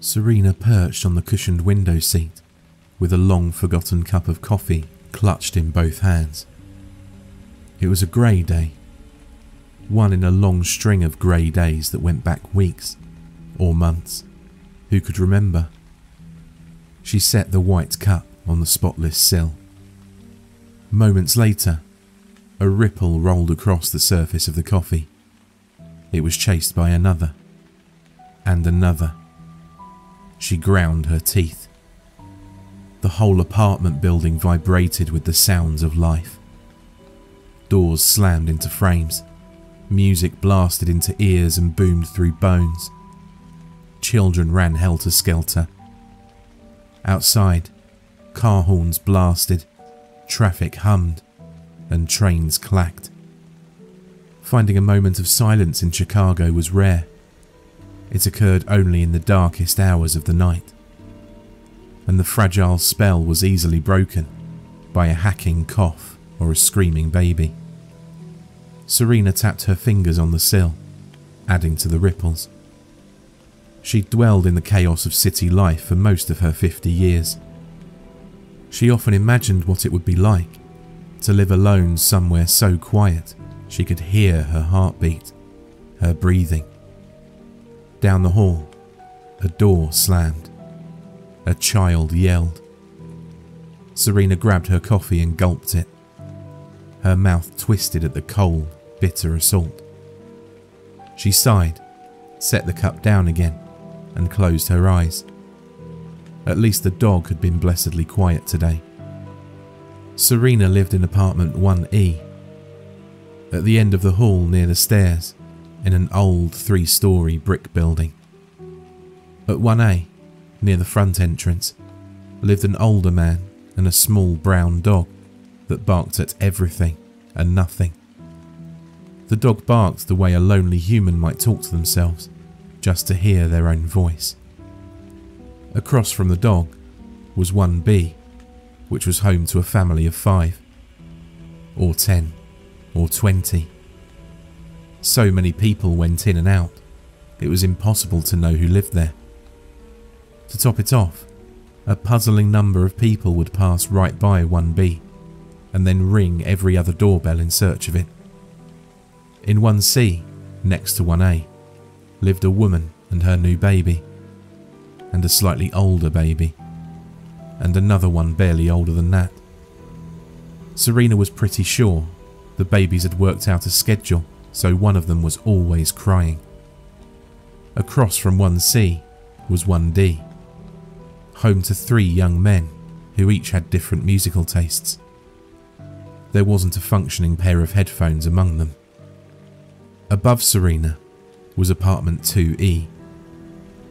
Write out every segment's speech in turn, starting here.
Serena perched on the cushioned window seat with a long forgotten cup of coffee clutched in both hands. It was a grey day, one in a long string of grey days that went back weeks or months. Who could remember? She set the white cup on the spotless sill. Moments later, a ripple rolled across the surface of the coffee. It was chased by another, and another. She ground her teeth. The whole apartment building vibrated with the sounds of life. Doors slammed into frames. Music blasted into ears and boomed through bones. Children ran helter skelter. Outside, car horns blasted, traffic hummed, and trains clacked. Finding a moment of silence in Chicago was rare. It occurred only in the darkest hours of the night. And the fragile spell was easily broken by a hacking cough or a screaming baby. Serena tapped her fingers on the sill, adding to the ripples. She'd dwelled in the chaos of city life for most of her 50 years. She often imagined what it would be like to live alone somewhere so quiet she could hear her heartbeat, her breathing. Down the hall, a door slammed. A child yelled. Serena grabbed her coffee and gulped it. Her mouth twisted at the cold, bitter assault. She sighed, set the cup down again, and closed her eyes. At least the dog had been blessedly quiet today. Serena lived in apartment 1E. At the end of the hall near the stairs, in an old three story brick building. At 1A, near the front entrance, lived an older man and a small brown dog that barked at everything and nothing. The dog barked the way a lonely human might talk to themselves, just to hear their own voice. Across from the dog was 1B, which was home to a family of five, or 10, or 20. So many people went in and out, it was impossible to know who lived there. To top it off, a puzzling number of people would pass right by 1B and then ring every other doorbell in search of it. In 1C, next to 1A, lived a woman and her new baby, and a slightly older baby, and another one barely older than that. Serena was pretty sure the babies had worked out a schedule, so one of them was always crying. Across from 1C was 1D, home to three young men who each had different musical tastes. There wasn't a functioning pair of headphones among them. Above Serena was apartment 2E,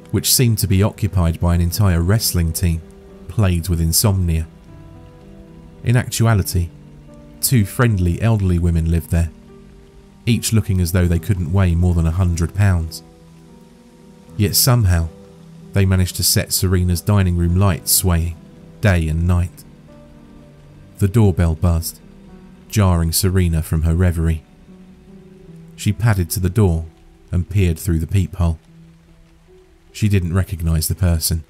which seemed to be occupied by an entire wrestling team plagued with insomnia. In actuality, two friendly elderly women lived there, each looking as though they couldn't weigh more than a hundred pounds. Yet somehow, they managed to set Serena's dining room lights swaying, day and night. The doorbell buzzed, jarring Serena from her reverie. She padded to the door and peered through the peephole. She didn't recognise the person.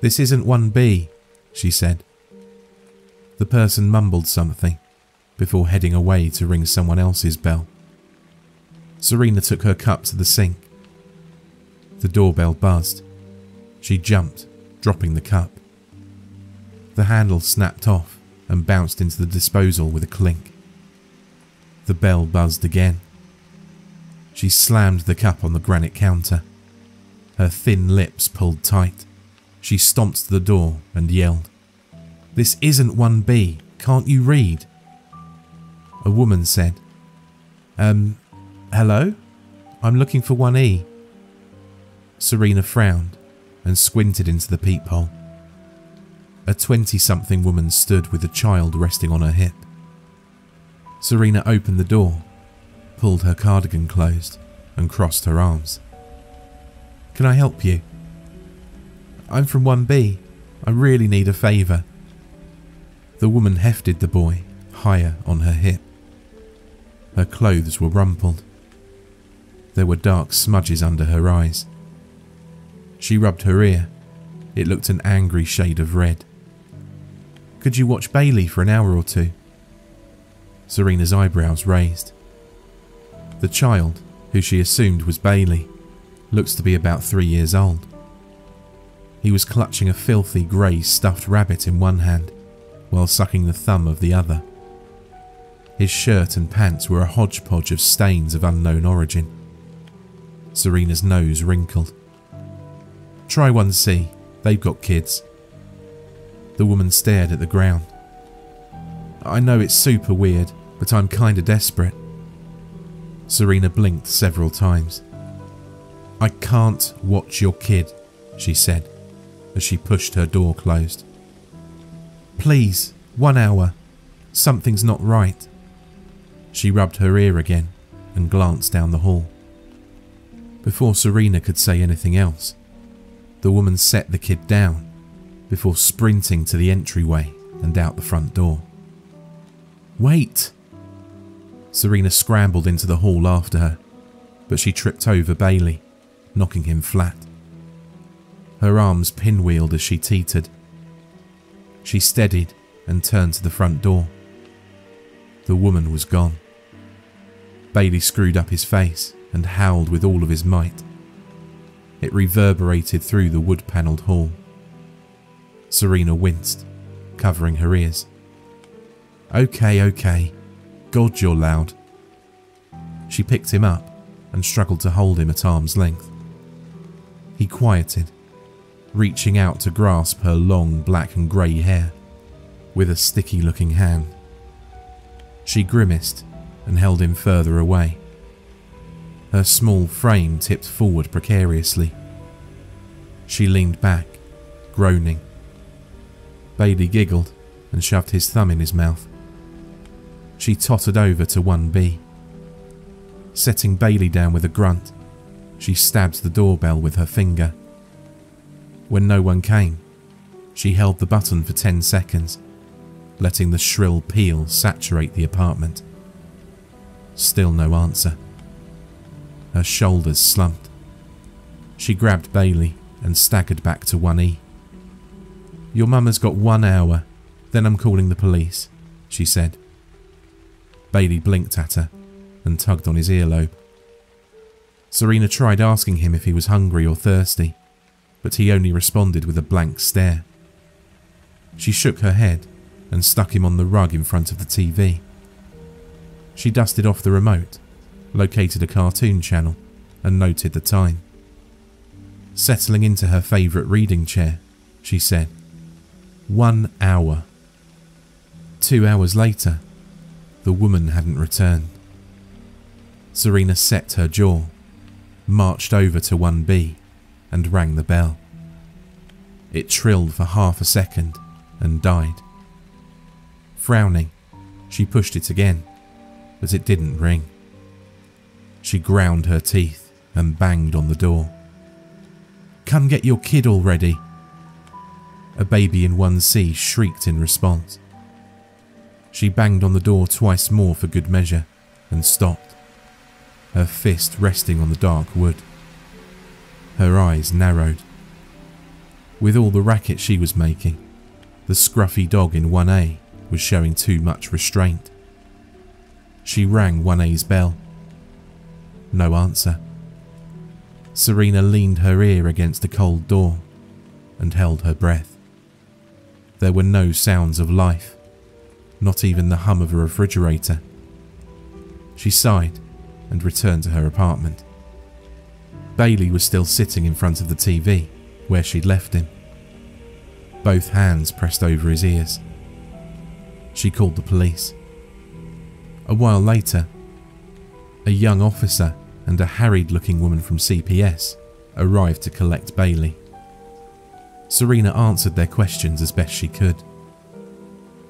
This isn't 1B, she said. The person mumbled something before heading away to ring someone else's bell. Serena took her cup to the sink. The doorbell buzzed. She jumped, dropping the cup. The handle snapped off and bounced into the disposal with a clink. The bell buzzed again. She slammed the cup on the granite counter. Her thin lips pulled tight. She stomped to the door and yelled, This isn't 1B, can't you read? A woman said, Um, hello? I'm looking for 1E. Serena frowned and squinted into the peephole. A 20 something woman stood with a child resting on her hip. Serena opened the door, pulled her cardigan closed, and crossed her arms. Can I help you? I'm from 1B. I really need a favour. The woman hefted the boy higher on her hip. Her clothes were rumpled. There were dark smudges under her eyes. She rubbed her ear. It looked an angry shade of red. Could you watch Bailey for an hour or two? Serena's eyebrows raised. The child, who she assumed was Bailey, looks to be about three years old. He was clutching a filthy grey stuffed rabbit in one hand while sucking the thumb of the other. His shirt and pants were a hodgepodge of stains of unknown origin. Serena's nose wrinkled. Try 1C, they've got kids. The woman stared at the ground. I know it's super weird, but I'm kinda desperate. Serena blinked several times. I can't watch your kid, she said as she pushed her door closed. Please, one hour. Something's not right. She rubbed her ear again and glanced down the hall. Before Serena could say anything else, the woman set the kid down before sprinting to the entryway and out the front door. Wait! Serena scrambled into the hall after her, but she tripped over Bailey, knocking him flat. Her arms pinwheeled as she teetered. She steadied and turned to the front door. The woman was gone. Bailey screwed up his face and howled with all of his might. It reverberated through the wood panelled hall. Serena winced, covering her ears. Okay, okay. God, you're loud. She picked him up and struggled to hold him at arm's length. He quieted reaching out to grasp her long black and grey hair with a sticky looking hand. She grimaced and held him further away. Her small frame tipped forward precariously. She leaned back, groaning. Bailey giggled and shoved his thumb in his mouth. She tottered over to 1B. Setting Bailey down with a grunt, she stabbed the doorbell with her finger when no one came, she held the button for 10 seconds, letting the shrill peal saturate the apartment. Still no answer. Her shoulders slumped. She grabbed Bailey and staggered back to 1E. Your mum has got one hour, then I'm calling the police, she said. Bailey blinked at her and tugged on his earlobe. Serena tried asking him if he was hungry or thirsty, but he only responded with a blank stare. She shook her head and stuck him on the rug in front of the TV. She dusted off the remote, located a cartoon channel, and noted the time. Settling into her favourite reading chair, she said, One hour. Two hours later, the woman hadn't returned. Serena set her jaw, marched over to 1B, and rang the bell. It trilled for half a second and died. Frowning, she pushed it again, but it didn't ring. She ground her teeth and banged on the door. Come get your kid already. A baby in 1C shrieked in response. She banged on the door twice more for good measure and stopped, her fist resting on the dark wood. Her eyes narrowed. With all the racket she was making, the scruffy dog in 1A was showing too much restraint. She rang 1A's bell. No answer. Serena leaned her ear against the cold door and held her breath. There were no sounds of life, not even the hum of a refrigerator. She sighed and returned to her apartment. Bailey was still sitting in front of the TV, where she'd left him. Both hands pressed over his ears. She called the police. A while later, a young officer and a harried looking woman from CPS arrived to collect Bailey. Serena answered their questions as best she could.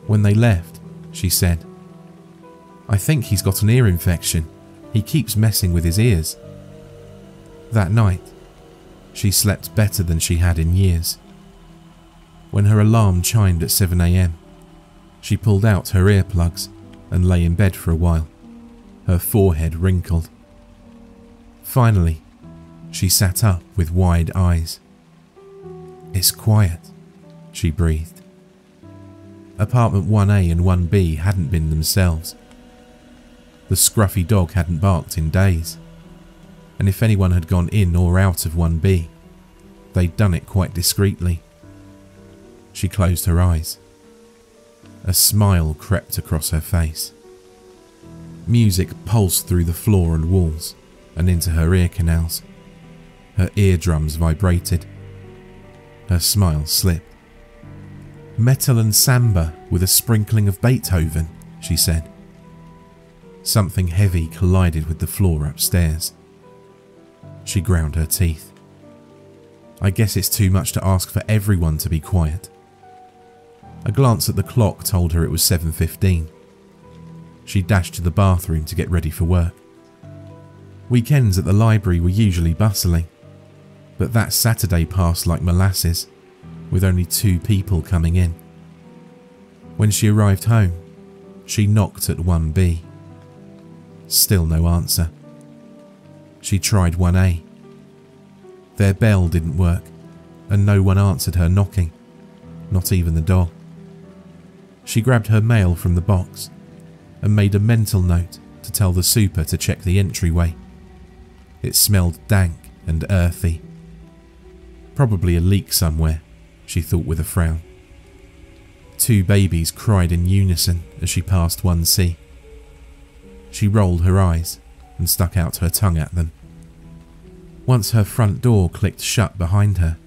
When they left, she said, I think he's got an ear infection. He keeps messing with his ears. That night, she slept better than she had in years. When her alarm chimed at 7am, she pulled out her earplugs and lay in bed for a while, her forehead wrinkled. Finally, she sat up with wide eyes. It's quiet, she breathed. Apartment 1A and 1B hadn't been themselves. The scruffy dog hadn't barked in days, and if anyone had gone in or out of 1B, they'd done it quite discreetly. She closed her eyes. A smile crept across her face. Music pulsed through the floor and walls and into her ear canals. Her eardrums vibrated. Her smile slipped. Metal and samba with a sprinkling of Beethoven, she said. Something heavy collided with the floor upstairs. She ground her teeth. I guess it's too much to ask for everyone to be quiet. A glance at the clock told her it was 7.15 she dashed to the bathroom to get ready for work. Weekends at the library were usually bustling, but that Saturday passed like molasses, with only two people coming in. When she arrived home, she knocked at 1B. Still no answer. She tried 1A. Their bell didn't work, and no one answered her knocking, not even the dog. She grabbed her mail from the box and made a mental note to tell the super to check the entryway. It smelled dank and earthy. Probably a leak somewhere, she thought with a frown. Two babies cried in unison as she passed 1C. She rolled her eyes and stuck out her tongue at them. Once her front door clicked shut behind her,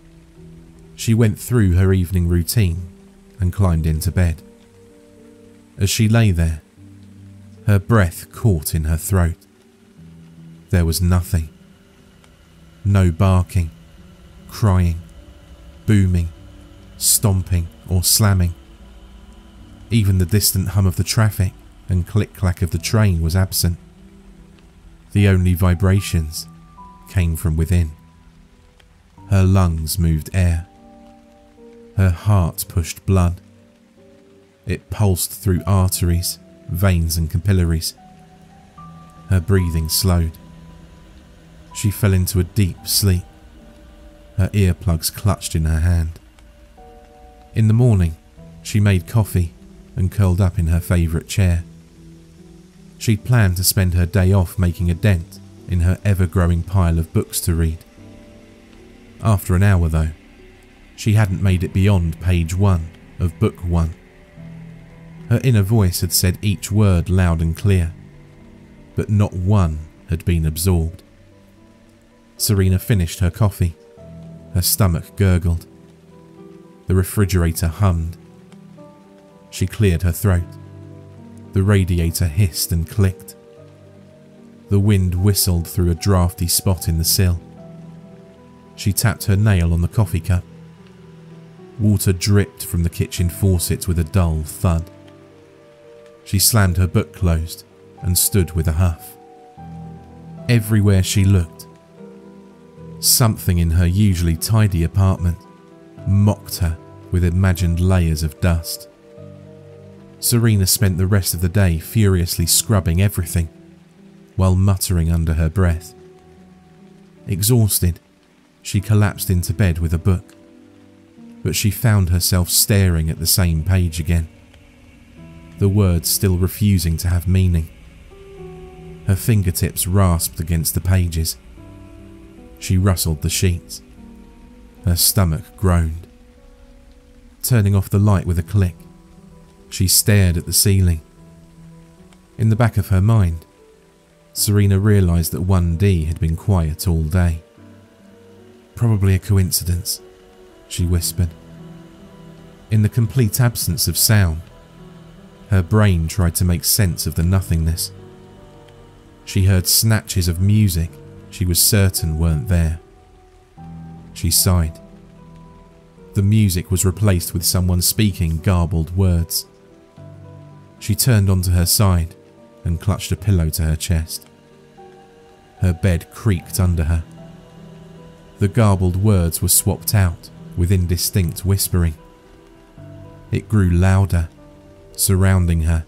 she went through her evening routine and climbed into bed. As she lay there, her breath caught in her throat. There was nothing. No barking, crying, booming, stomping, or slamming. Even the distant hum of the traffic and click clack of the train was absent. The only vibrations came from within. Her lungs moved air. Her heart pushed blood. It pulsed through arteries veins and capillaries. Her breathing slowed. She fell into a deep sleep, her earplugs clutched in her hand. In the morning, she made coffee and curled up in her favourite chair. She'd planned to spend her day off making a dent in her ever growing pile of books to read. After an hour, though, she hadn't made it beyond page one of book one. Her inner voice had said each word loud and clear, but not one had been absorbed. Serena finished her coffee. Her stomach gurgled. The refrigerator hummed. She cleared her throat. The radiator hissed and clicked. The wind whistled through a drafty spot in the sill. She tapped her nail on the coffee cup. Water dripped from the kitchen faucet with a dull thud. She slammed her book closed and stood with a huff. Everywhere she looked, something in her usually tidy apartment mocked her with imagined layers of dust. Serena spent the rest of the day furiously scrubbing everything while muttering under her breath. Exhausted, she collapsed into bed with a book, but she found herself staring at the same page again the words still refusing to have meaning. Her fingertips rasped against the pages. She rustled the sheets. Her stomach groaned. Turning off the light with a click, she stared at the ceiling. In the back of her mind, Serena realised that 1D had been quiet all day. Probably a coincidence, she whispered. In the complete absence of sound, her brain tried to make sense of the nothingness. She heard snatches of music she was certain weren't there. She sighed. The music was replaced with someone speaking garbled words. She turned onto her side and clutched a pillow to her chest. Her bed creaked under her. The garbled words were swapped out with indistinct whispering. It grew louder surrounding her.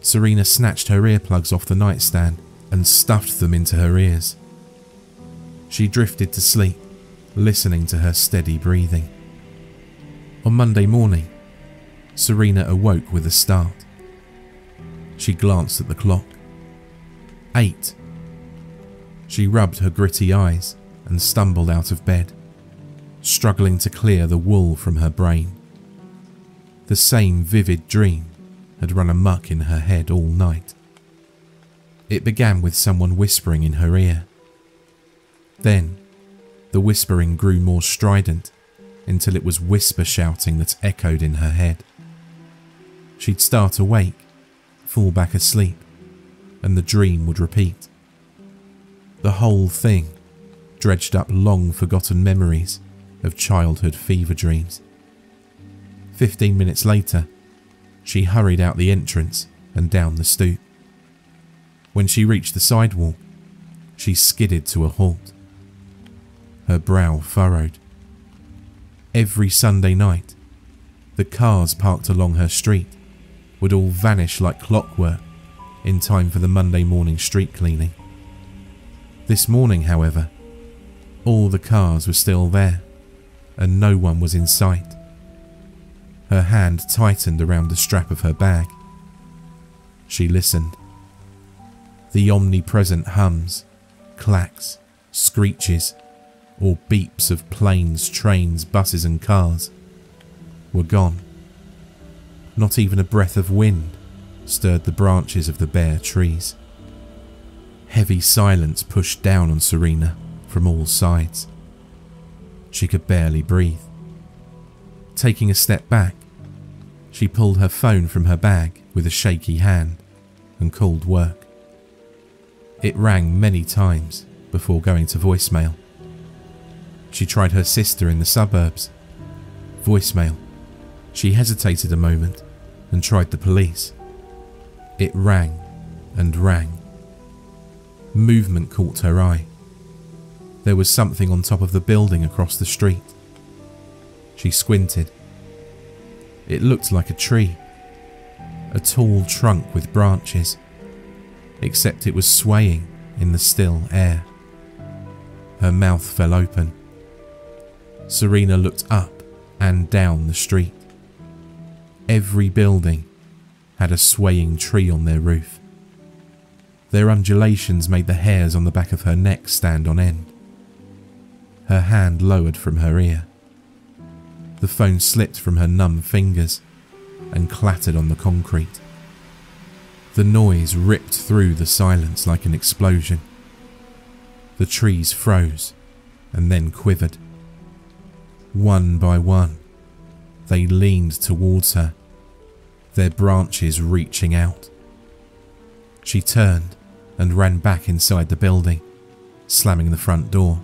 Serena snatched her earplugs off the nightstand and stuffed them into her ears. She drifted to sleep listening to her steady breathing. On Monday morning, Serena awoke with a start. She glanced at the clock. Eight. She rubbed her gritty eyes and stumbled out of bed, struggling to clear the wool from her brain. The same vivid dream had run amuck in her head all night. It began with someone whispering in her ear. Then, the whispering grew more strident until it was whisper shouting that echoed in her head. She'd start awake, fall back asleep, and the dream would repeat. The whole thing dredged up long forgotten memories of childhood fever dreams. Fifteen minutes later, she hurried out the entrance and down the stoop. When she reached the sidewalk, she skidded to a halt. Her brow furrowed. Every Sunday night, the cars parked along her street would all vanish like clockwork in time for the Monday morning street cleaning. This morning, however, all the cars were still there and no one was in sight. Her hand tightened around the strap of her bag. She listened. The omnipresent hums, clacks, screeches, or beeps of planes, trains, buses, and cars were gone. Not even a breath of wind stirred the branches of the bare trees. Heavy silence pushed down on Serena from all sides. She could barely breathe. Taking a step back, she pulled her phone from her bag with a shaky hand and called work. It rang many times before going to voicemail. She tried her sister in the suburbs. Voicemail. She hesitated a moment and tried the police. It rang and rang. Movement caught her eye. There was something on top of the building across the street. She squinted. It looked like a tree, a tall trunk with branches, except it was swaying in the still air. Her mouth fell open. Serena looked up and down the street. Every building had a swaying tree on their roof. Their undulations made the hairs on the back of her neck stand on end. Her hand lowered from her ear. The phone slipped from her numb fingers and clattered on the concrete. The noise ripped through the silence like an explosion. The trees froze and then quivered. One by one, they leaned towards her, their branches reaching out. She turned and ran back inside the building, slamming the front door.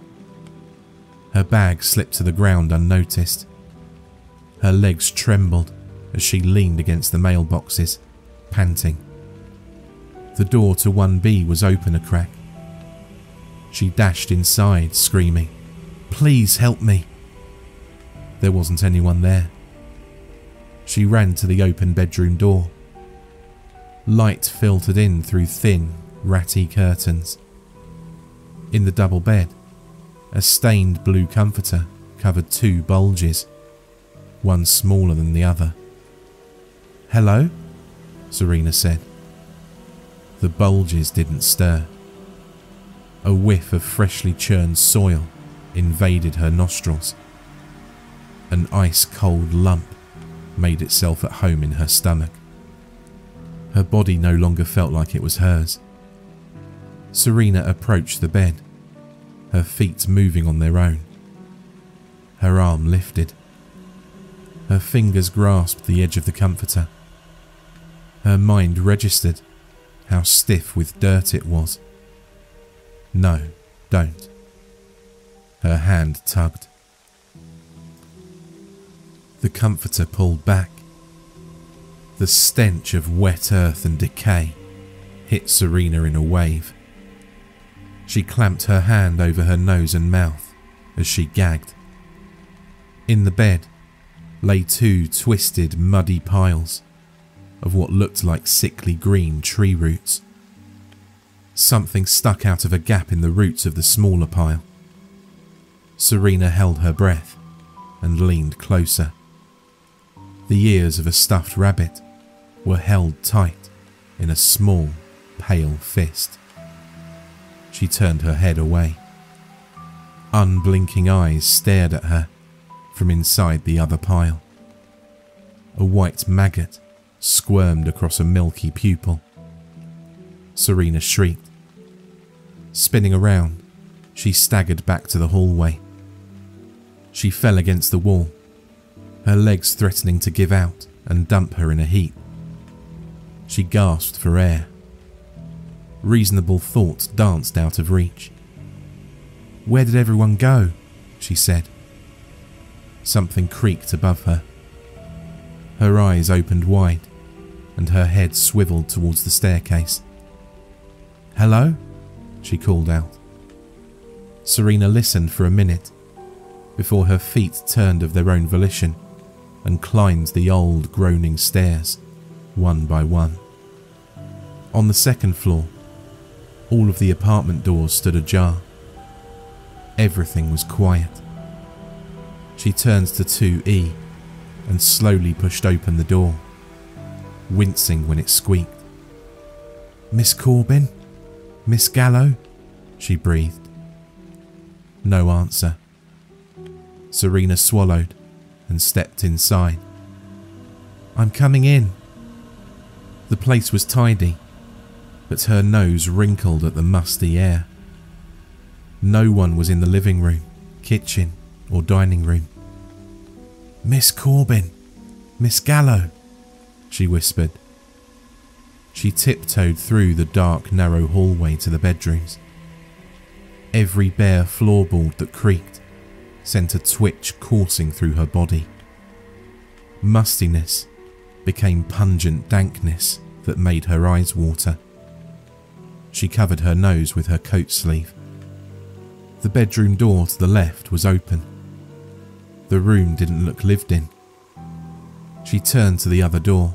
Her bag slipped to the ground unnoticed. Her legs trembled as she leaned against the mailboxes, panting. The door to 1B was open a crack. She dashed inside, screaming, Please help me. There wasn't anyone there. She ran to the open bedroom door. Light filtered in through thin, ratty curtains. In the double bed, a stained blue comforter covered two bulges, one smaller than the other. Hello? Serena said. The bulges didn't stir. A whiff of freshly churned soil invaded her nostrils. An ice cold lump made itself at home in her stomach. Her body no longer felt like it was hers. Serena approached the bed, her feet moving on their own. Her arm lifted. Her fingers grasped the edge of the comforter. Her mind registered how stiff with dirt it was. No, don't. Her hand tugged. The comforter pulled back. The stench of wet earth and decay hit Serena in a wave. She clamped her hand over her nose and mouth as she gagged. In the bed lay two twisted, muddy piles of what looked like sickly green tree roots. Something stuck out of a gap in the roots of the smaller pile. Serena held her breath and leaned closer. The ears of a stuffed rabbit were held tight in a small, pale fist. She turned her head away. Unblinking eyes stared at her from inside the other pile. A white maggot squirmed across a milky pupil. Serena shrieked. Spinning around, she staggered back to the hallway. She fell against the wall, her legs threatening to give out and dump her in a heap. She gasped for air. Reasonable thoughts danced out of reach. Where did everyone go? she said. Something creaked above her. Her eyes opened wide and her head swiveled towards the staircase. Hello? she called out. Serena listened for a minute before her feet turned of their own volition and climbed the old groaning stairs one by one. On the second floor, all of the apartment doors stood ajar. Everything was quiet. She turned to 2E and slowly pushed open the door, wincing when it squeaked. Miss Corbin? Miss Gallo? She breathed. No answer. Serena swallowed and stepped inside. I'm coming in. The place was tidy, but her nose wrinkled at the musty air. No one was in the living room, kitchen, or dining room. Miss Corbin, Miss Gallo, she whispered. She tiptoed through the dark, narrow hallway to the bedrooms. Every bare floorboard that creaked sent a twitch coursing through her body. Mustiness became pungent dankness that made her eyes water. She covered her nose with her coat sleeve. The bedroom door to the left was open. The room didn't look lived in. She turned to the other door.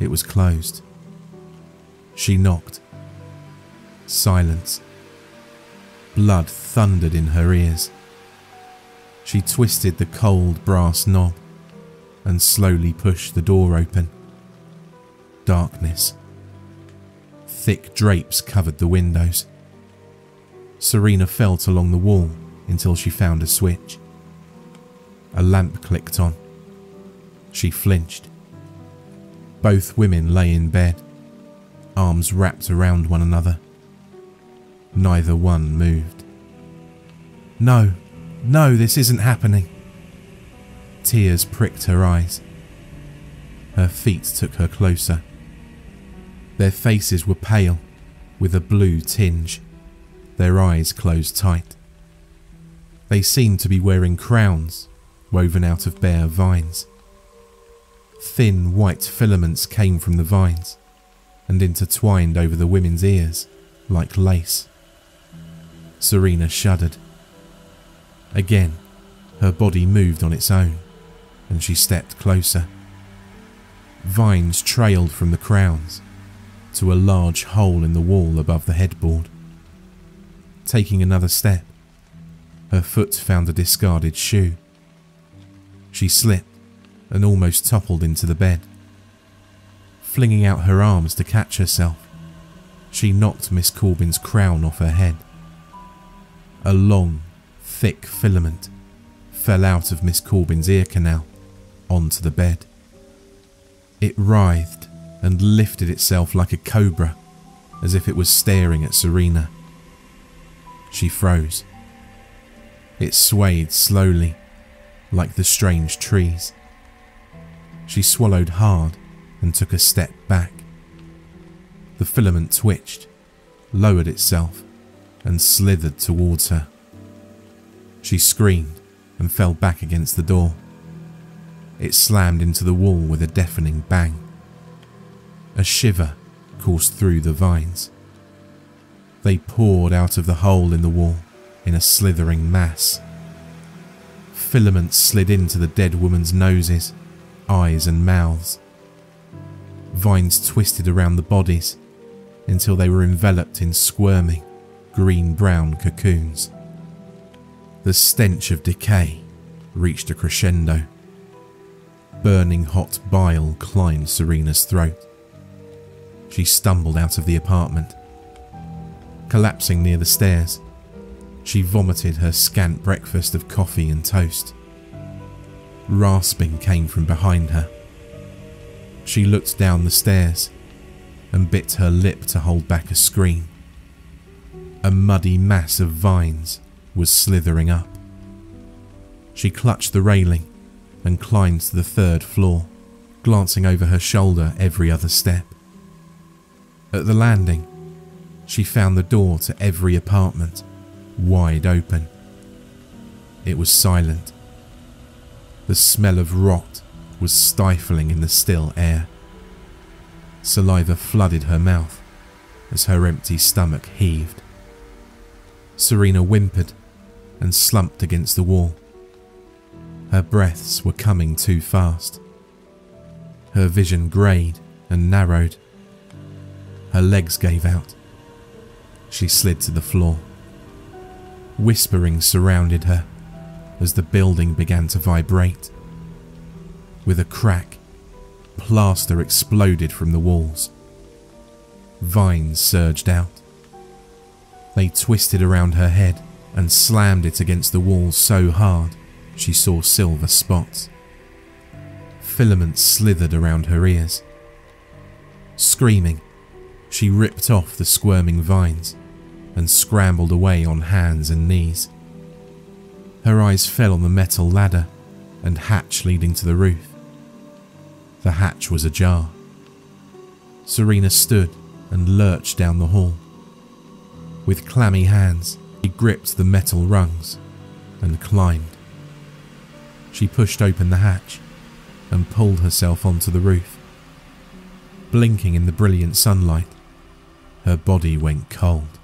It was closed. She knocked. Silence. Blood thundered in her ears. She twisted the cold brass knob and slowly pushed the door open. Darkness. Thick drapes covered the windows. Serena felt along the wall until she found a switch. A lamp clicked on. She flinched. Both women lay in bed, arms wrapped around one another. Neither one moved. No, no, this isn't happening. Tears pricked her eyes. Her feet took her closer. Their faces were pale, with a blue tinge, their eyes closed tight. They seemed to be wearing crowns woven out of bare vines. Thin white filaments came from the vines and intertwined over the women's ears like lace. Serena shuddered. Again, her body moved on its own, and she stepped closer. Vines trailed from the crowns to a large hole in the wall above the headboard. Taking another step, her foot found a discarded shoe. She slipped and almost toppled into the bed. Flinging out her arms to catch herself, she knocked Miss Corbin's crown off her head. A long, thick filament fell out of Miss Corbin's ear canal onto the bed. It writhed and lifted itself like a cobra, as if it was staring at Serena. She froze. It swayed slowly, like the strange trees. She swallowed hard and took a step back. The filament twitched, lowered itself, and slithered towards her. She screamed and fell back against the door. It slammed into the wall with a deafening bang. A shiver coursed through the vines. They poured out of the hole in the wall in a slithering mass. Filaments slid into the dead woman's noses, eyes, and mouths. Vines twisted around the bodies until they were enveloped in squirming, green brown cocoons. The stench of decay reached a crescendo. Burning hot bile climbed Serena's throat. She stumbled out of the apartment. Collapsing near the stairs, she vomited her scant breakfast of coffee and toast. Rasping came from behind her. She looked down the stairs and bit her lip to hold back a scream. A muddy mass of vines was slithering up. She clutched the railing and climbed to the third floor, glancing over her shoulder every other step. At the landing, she found the door to every apartment wide open. It was silent. The smell of rot was stifling in the still air. Saliva flooded her mouth as her empty stomach heaved. Serena whimpered and slumped against the wall. Her breaths were coming too fast. Her vision greyed and narrowed. Her legs gave out. She slid to the floor. Whispering surrounded her as the building began to vibrate. With a crack, plaster exploded from the walls. Vines surged out. They twisted around her head and slammed it against the wall so hard she saw silver spots. Filaments slithered around her ears. Screaming, she ripped off the squirming vines and scrambled away on hands and knees. Her eyes fell on the metal ladder and hatch leading to the roof. The hatch was ajar. Serena stood and lurched down the hall. With clammy hands, she gripped the metal rungs and climbed. She pushed open the hatch and pulled herself onto the roof. Blinking in the brilliant sunlight, her body went cold.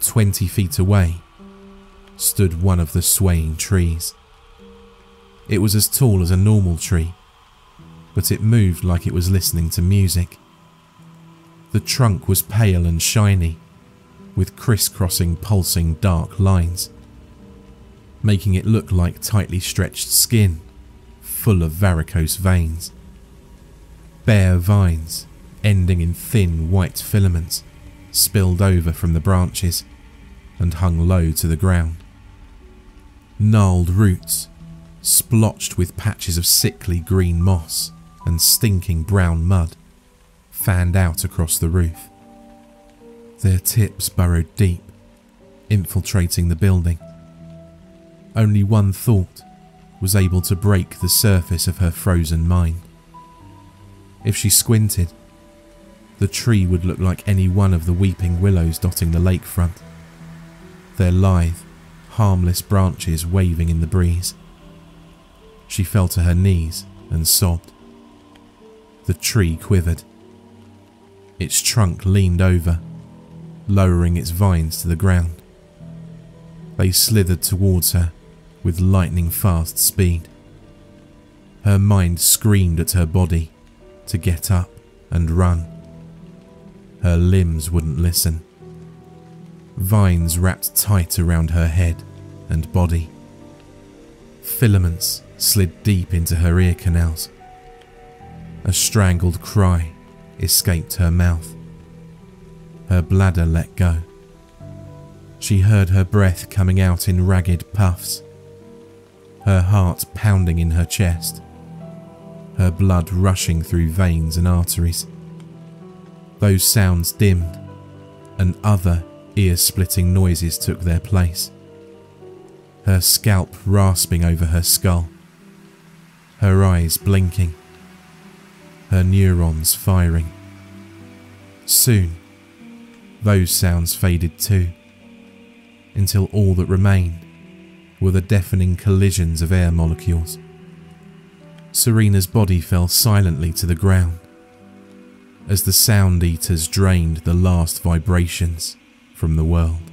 Twenty feet away stood one of the swaying trees. It was as tall as a normal tree, but it moved like it was listening to music. The trunk was pale and shiny, with crisscrossing, pulsing dark lines, making it look like tightly stretched skin, full of varicose veins. Bare vines, ending in thin white filaments, spilled over from the branches and hung low to the ground. Gnarled roots, splotched with patches of sickly green moss and stinking brown mud, fanned out across the roof. Their tips burrowed deep, infiltrating the building. Only one thought was able to break the surface of her frozen mind. If she squinted, the tree would look like any one of the weeping willows dotting the lakefront, their lithe, harmless branches waving in the breeze. She fell to her knees and sobbed. The tree quivered. Its trunk leaned over, lowering its vines to the ground. They slithered towards her with lightning fast speed. Her mind screamed at her body to get up and run. Her limbs wouldn't listen. Vines wrapped tight around her head and body. Filaments slid deep into her ear canals. A strangled cry escaped her mouth. Her bladder let go. She heard her breath coming out in ragged puffs, her heart pounding in her chest, her blood rushing through veins and arteries. Those sounds dimmed, and other ear splitting noises took their place. Her scalp rasping over her skull, her eyes blinking, her neurons firing. Soon, those sounds faded too, until all that remained were the deafening collisions of air molecules. Serena's body fell silently to the ground as the sound eaters drained the last vibrations from the world.